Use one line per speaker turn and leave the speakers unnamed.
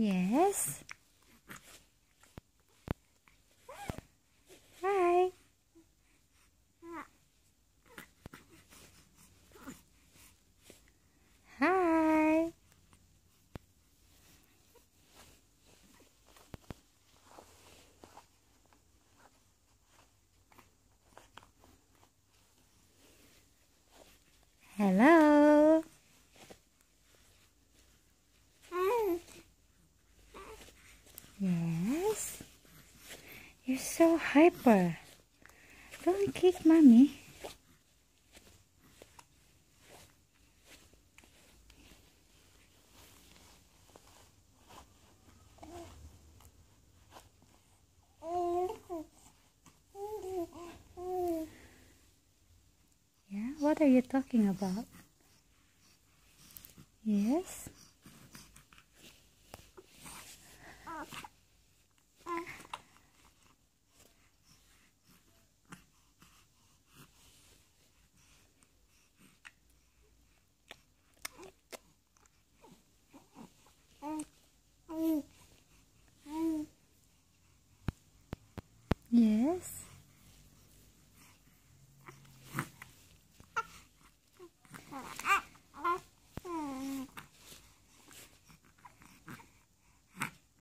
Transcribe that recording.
Yes. Hi. Hi. Hello. Yes. You're so hyper. Don't kick mommy. Yeah, what are you talking about? Yes. Yes.